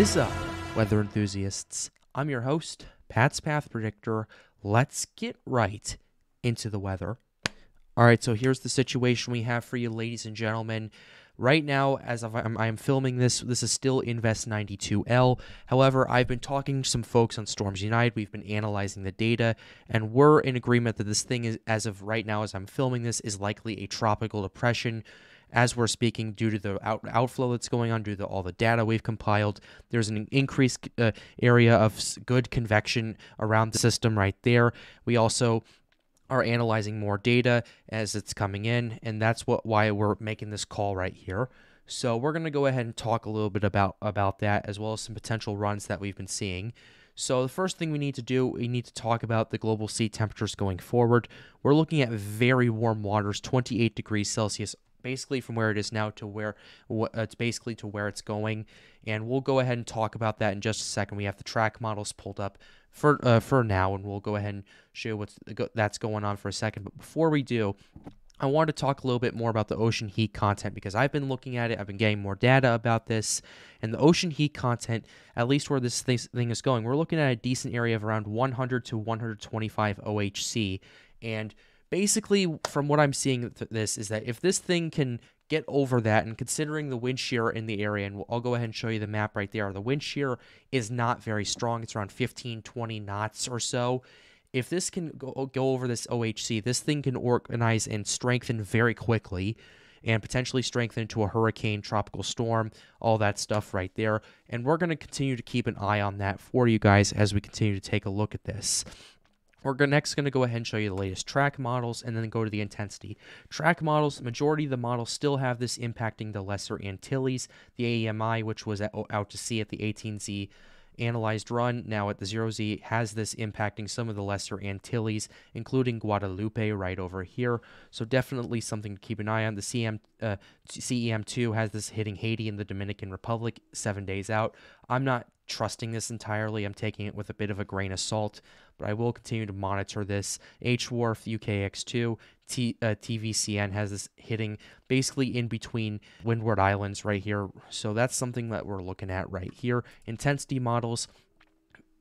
is up, weather enthusiasts? I'm your host, Pat's Path Predictor. Let's get right into the weather. All right, so here's the situation we have for you, ladies and gentlemen. Right now, as I'm, filming this, this is still Invest 92L. However, I've been talking to some folks on Storms United. We've been analyzing the data, and we're in agreement that this thing is, as of right now, as I'm filming this, is likely a tropical depression as we're speaking due to the out, outflow that's going on due to all the data we've compiled there's an increased uh, area of good convection around the system right there. We also are analyzing more data as it's coming in and that's what why we're making this call right here. So we're going to go ahead and talk a little bit about about that as well as some potential runs that we've been seeing. So the first thing we need to do, we need to talk about the global sea temperatures going forward. We're looking at very warm waters, 28 degrees Celsius basically from where it is now to where uh, it's basically to where it's going and we'll go ahead and talk about that in just a second we have the track models pulled up for uh, for now and we'll go ahead and show what's that's going on for a second but before we do I want to talk a little bit more about the ocean heat content because I've been looking at it. I've been getting more data about this. And the ocean heat content, at least where this thing is going, we're looking at a decent area of around 100 to 125 OHC. And basically, from what I'm seeing, this is that if this thing can get over that, and considering the wind shear in the area, and I'll go ahead and show you the map right there, the wind shear is not very strong. It's around 15, 20 knots or so. If this can go, oh, go over this OHC, this thing can organize and strengthen very quickly and potentially strengthen into a hurricane, tropical storm, all that stuff right there. And we're going to continue to keep an eye on that for you guys as we continue to take a look at this. We're next going to go ahead and show you the latest track models and then go to the intensity. Track models, majority of the models still have this impacting the Lesser Antilles. The AEMI, which was at, out to sea at the 18Z analyzed run, now at the 0Z, has this impacting some of the Lesser Antilles, including Guadeloupe right over here. So definitely something to keep an eye on. The CM, uh, CEM2 has this hitting Haiti and the Dominican Republic seven days out. I'm not trusting this entirely. I'm taking it with a bit of a grain of salt, but I will continue to monitor this. HWRF UKX2 T, uh, TVCN has this hitting basically in between Windward Islands right here. So that's something that we're looking at right here. Intensity models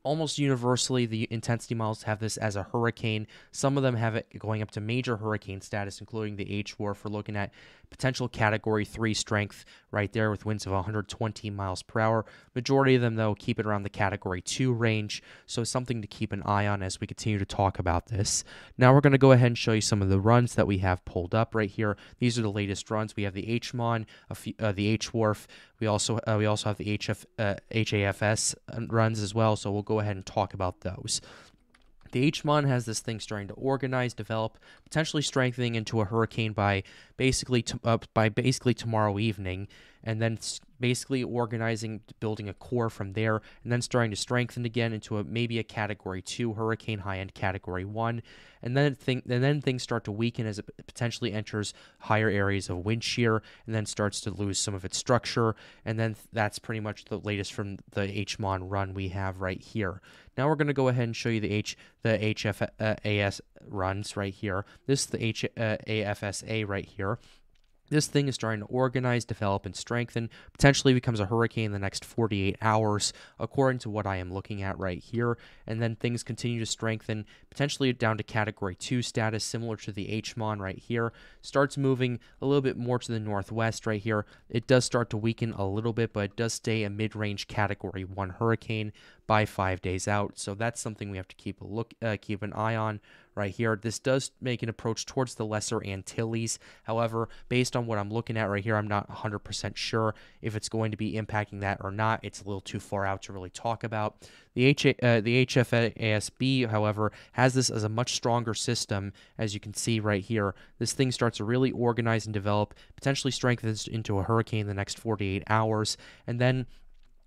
almost universally the intensity models have this as a hurricane. Some of them have it going up to major hurricane status, including the HWRF for looking at potential category 3 strength right there with winds of 120 miles per hour. Majority of them, though, keep it around the category 2 range, so something to keep an eye on as we continue to talk about this. Now we're going to go ahead and show you some of the runs that we have pulled up right here. These are the latest runs. We have the HMON, uh, the HWRF. We also uh, we also have the HF, uh, HAFS runs as well, so we'll go ahead and talk about those. The HMON has this thing starting to organize, develop, potentially strengthening into a hurricane by basically uh, by basically tomorrow evening, and then basically organizing, building a core from there, and then starting to strengthen again into a maybe a Category Two hurricane, high end Category One, and then thing, and then things start to weaken as it potentially enters higher areas of wind shear, and then starts to lose some of its structure, and then that's pretty much the latest from the HMON run we have right here. Now we're going to go ahead and show you the H the HFAS uh, runs right here. This is the HAFSA uh, right here. This thing is starting to organize, develop, and strengthen, potentially becomes a hurricane in the next 48 hours, according to what I am looking at right here. And then things continue to strengthen, potentially down to Category 2 status, similar to the HMON right here. Starts moving a little bit more to the northwest right here. It does start to weaken a little bit, but it does stay a mid range Category 1 hurricane by five days out. So that's something we have to keep a look, uh, keep an eye on right here. This does make an approach towards the Lesser Antilles. However, based on what I'm looking at right here, I'm not 100% sure if it's going to be impacting that or not. It's a little too far out to really talk about. The, H- uh, the HFASB, however, has this as a much stronger system, as you can see right here. This thing starts to really organize and develop, potentially strengthens into a hurricane in the next 48 hours, and then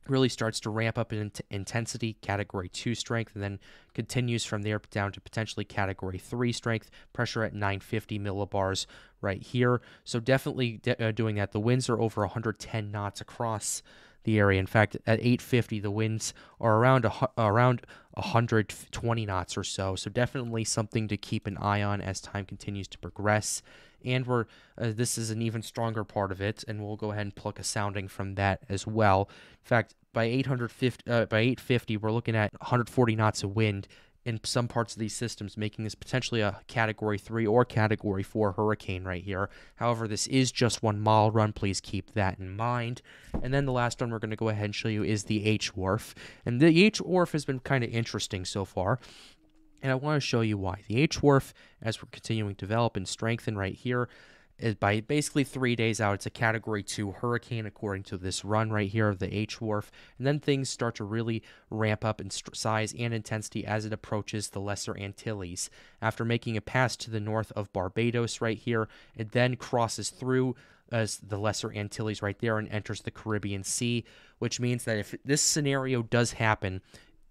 really starts to ramp up in intensity, category 2 strength, and then continues from there down to potentially category 3 strength, pressure at 950 millibars right here. So definitely de- uh, doing that. The winds are over 110 knots across the area. In fact, at 850, the winds are around a, around 120 knots or so. So definitely something to keep an eye on as time continues to progress and we're uh, this is an even stronger part of it and we'll go ahead and pluck a sounding from that as well in fact by 850 uh, by 850 we're looking at 140 knots of wind in some parts of these systems, making this potentially a category three or category four hurricane right here. However, this is just one mile run. Please keep that in mind. And then the last one we're going to go ahead and show you is the HWRF. And the HWRF has been kind of interesting so far. And I want to show you why. The HWRF, as we're continuing to develop and strengthen right here, is by basically three days out, it's a category two hurricane according to this run right here of the HWRF. And then things start to really ramp up in size and intensity as it approaches the Lesser Antilles. After making a pass to the north of Barbados right here, it then crosses through uh, as the Lesser Antilles right there and enters the Caribbean Sea, which means that if this scenario does happen,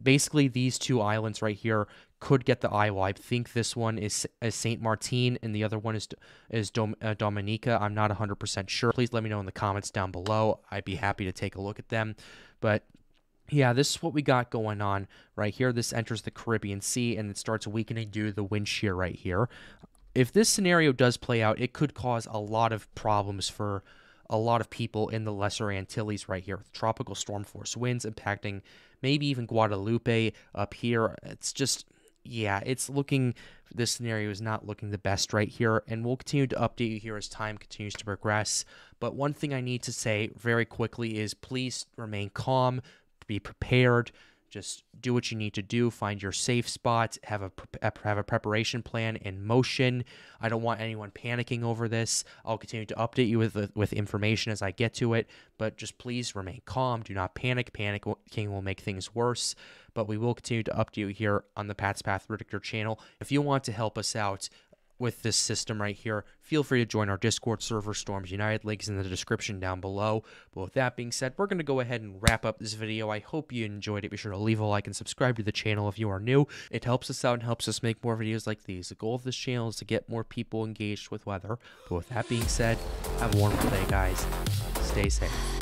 basically these two islands right here could get the eyewall. I think this one is, is Saint Martin and the other one is is Dom, uh, Dominica. I'm not 100% sure. Please let me know in the comments down below. I'd be happy to take a look at them. But yeah, this is what we got going on right here. This enters the Caribbean Sea and it starts weakening due to the wind shear right here. If this scenario does play out, it could cause a lot of problems for a lot of people in the Lesser Antilles right here with tropical storm force winds impacting maybe even Guadeloupe up here. It's just yeah, it's looking, this scenario is not looking the best right here, and we'll continue to update you here as time continues to progress. But one thing I need to say very quickly is please remain calm, be prepared, just do what you need to do find your safe spot have a have a preparation plan in motion. I don't want anyone panicking over this. I'll continue to update you with with information as i get to it but just please remain calm. Do not panic. Panicking will make things worse but we will continue to update you here on the Pat's Path Predictor channel. If you want to help us out, with this system right here, feel free to join our Discord server, Storms United. Links in the description down below. But with that being said, we're going to go ahead and wrap up this video. I hope you enjoyed it. Be sure to leave a like and subscribe to the channel if you are new. It helps us out and helps us make more videos like these. The goal of this channel is to get more people engaged with weather. But with that being said, have a wonderful day, guys. Stay safe.